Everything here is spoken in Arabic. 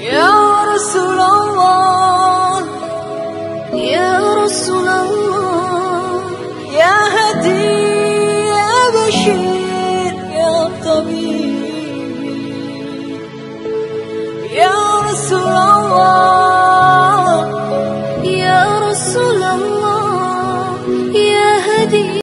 يا رسول الله يا رسول الله يا هدي يا بشير يا طبيب. يا رسول الله يا رسول الله يا هدي